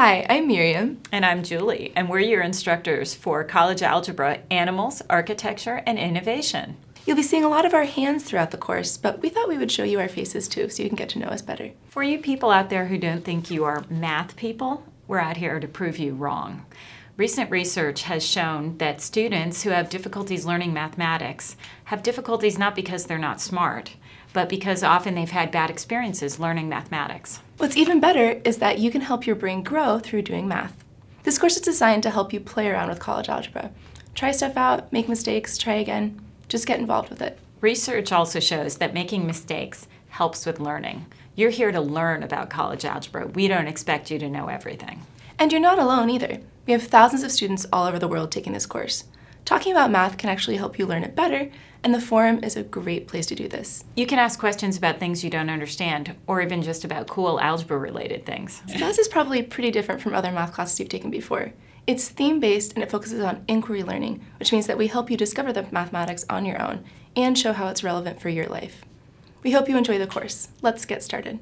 Hi, I'm Miriam. And I'm Julie, and we're your instructors for College Algebra, Animals, Architecture, and Innovation. You'll be seeing a lot of our hands throughout the course, but we thought we would show you our faces too so you can get to know us better. For you people out there who don't think you are math people, we're out here to prove you wrong. Recent research has shown that students who have difficulties learning mathematics have difficulties not because they're not smart, but because often they've had bad experiences learning mathematics. What's even better is that you can help your brain grow through doing math. This course is designed to help you play around with college algebra. Try stuff out, make mistakes, try again. Just get involved with it. Research also shows that making mistakes helps with learning. You're here to learn about college algebra. We don't expect you to know everything. And you're not alone either. We have thousands of students all over the world taking this course. Talking about math can actually help you learn it better, and the forum is a great place to do this. You can ask questions about things you don't understand, or even just about cool algebra-related things. This is probably pretty different from other math classes you've taken before. It's theme-based and it focuses on inquiry learning, which means that we help you discover the mathematics on your own and show how it's relevant for your life. We hope you enjoy the course. Let's get started.